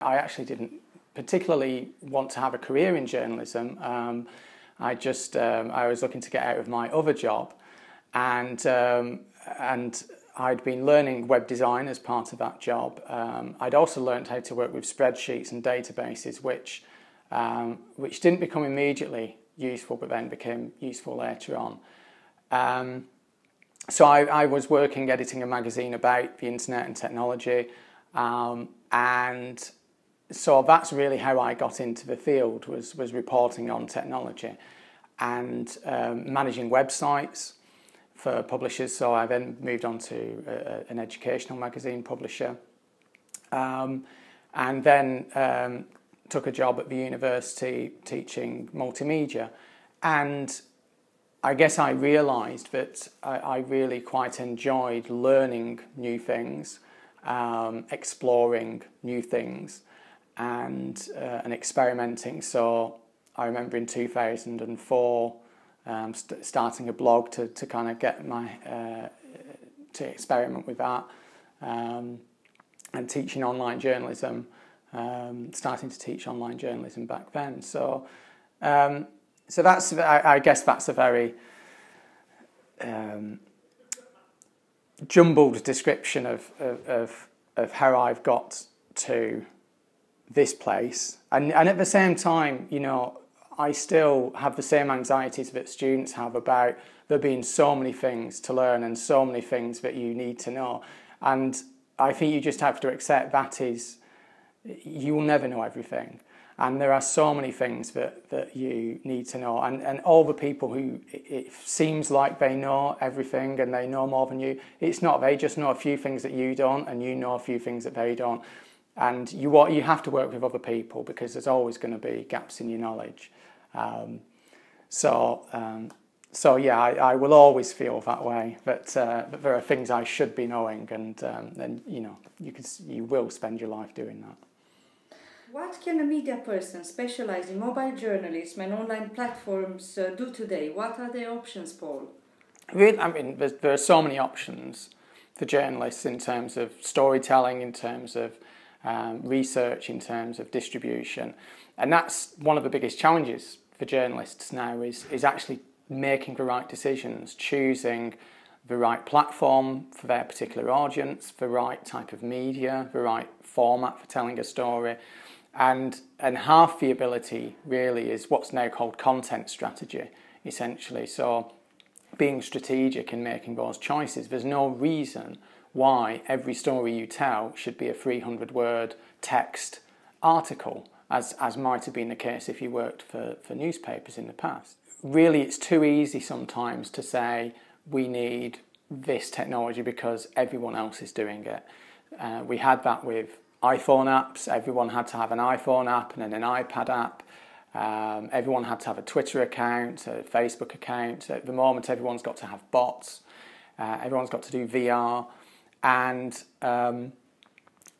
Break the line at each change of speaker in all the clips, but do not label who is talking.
I actually didn't particularly want to have a career in journalism. Um, I just um, I was looking to get out of my other job, and um, and I'd been learning web design as part of that job. Um, I'd also learned how to work with spreadsheets and databases, which um, which didn't become immediately useful, but then became useful later on. Um, so I, I, was working editing a magazine about the internet and technology, and so that's really how I got into the field was was reporting on technology and um, managing websites for publishers. So I then moved on to a, an educational magazine publisher, um, and then um, took a job at the university teaching multimedia, and I guess I realised that I, I, really quite enjoyed learning new things, um, exploring new things, and uh, and experimenting. So I remember in two thousand and four. Um, st- starting a blog to, to kind of get my uh, to experiment with that um, and teaching online journalism um, starting to teach online journalism back then so um, so that's I, I, guess that's a very um, jumbled description of, of, of, of how I've got to this place. And, and at the same time, you know, I still have the same anxieties that students have about there being so many things to learn and so many things that you need to know. And I think you just have to accept that is, you will never know everything. And there are so many things that, that you need to know. And, and all the people who it seems like they know everything and they know more than you, it's not. They just know a few things that you don't, and you know a few things that they don't. And you, you have to work with other people because there's always going to be gaps in your knowledge. Um, so, um, so yeah, I, I, will always feel that way. That, uh, that there are things I should be knowing, and um, then you know you can you will spend your life doing that.
What can a media person specialized in mobile journalism and online platforms uh, do today? What are their options, Paul?
Really, I mean, there are so many options for journalists in terms of storytelling, in terms of um, research, in terms of distribution, and that's one of the biggest challenges for journalists now is is actually making the right decisions, choosing the right platform for their particular audience, the right type of media, the right format for telling a story. And, and half the ability really is what's now called content strategy, essentially. So being strategic in making those choices, there's no reason why every story you tell should be a 300 word text article, as, as might have been the case if you worked for, for newspapers in the past. Really, it's too easy sometimes to say we need this technology because everyone else is doing it. Uh, we had that with iPhone apps. Everyone had to have an iPhone app and then an iPad app. Um, everyone had to have a Twitter account, a Facebook account. At the moment, everyone's got to have bots. Uh, everyone's got to do VR. And, um,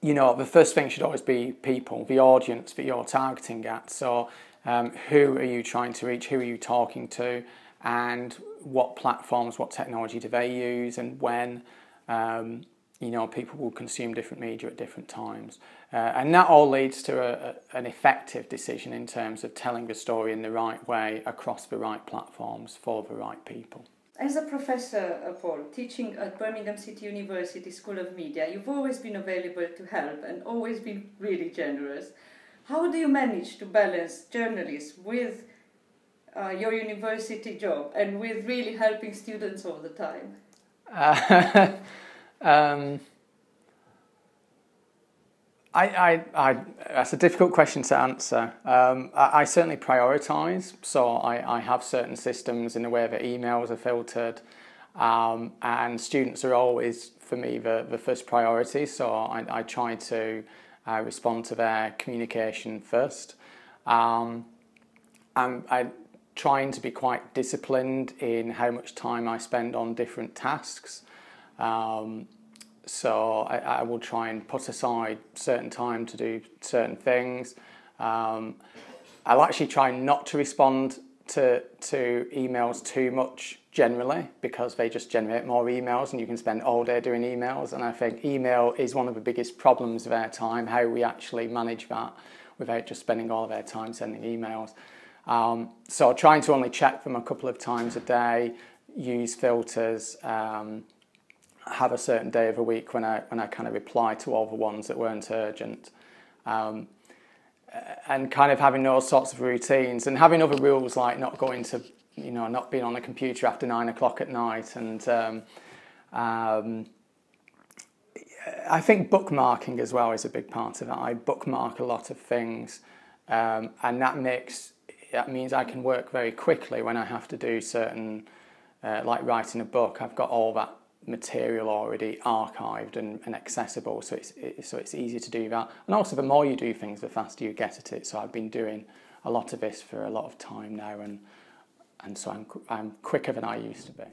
you know, the first thing should always be people, the audience that you're targeting at. So, um, who are you trying to reach? Who are you talking to? And what platforms, what technology do they use and when? Um, you know, people will consume different media at different times. Uh, and that all leads to a, a, an effective decision in terms of telling the story in the right way across the right platforms for the right people.
As a professor, uh, Paul, teaching at Birmingham City University School of Media, you've always been available to help and always been really generous. How do you manage to balance journalism with uh, your university job and with really helping students all the time? Uh, Um,
I, I, I, that's a difficult question to answer. Um, I, I, certainly prioritise, so I, I have certain systems in the way that emails are filtered, um, and students are always, for me, the, the first priority, so I, I try to uh, respond to their communication first. Um, I'm, I'm trying to be quite disciplined in how much time I spend on different tasks. Um, so I, I, will try and put aside certain time to do certain things. Um, I'll actually try not to respond to, to emails too much generally because they just generate more emails and you can spend all day doing emails. And I think email is one of the biggest problems of our time, how we actually manage that without just spending all of our time sending emails. Um, so trying to only check them a couple of times a day, use filters, um, have a certain day of a week when I, when I kind of reply to all the ones that weren't urgent. Um, and kind of having all sorts of routines and having other rules like not going to, you know, not being on the computer after nine o'clock at night. And um, um, I think bookmarking as well is a big part of it. I bookmark a lot of things, um, and that makes that means I can work very quickly when I have to do certain, uh, like writing a book. I've got all that material already archived and, and accessible, so it's it, so it's easy to do that. And also, the more you do things, the faster you get at it. So I've been doing a lot of this for a lot of time now, and and so I'm I'm quicker than I used to be.